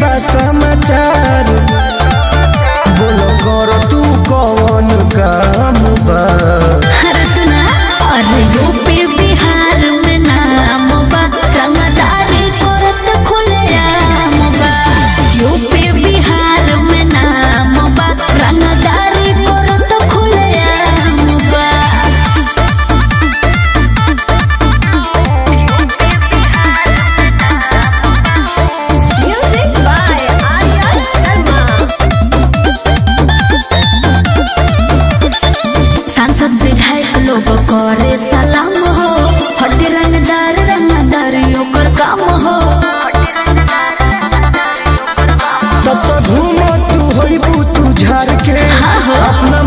बा समाचार। लोग करे सलाम हो। हटे रंगदार रंगदार ओकर काम हो। तब तो धूम तू होई तू झार के। अपना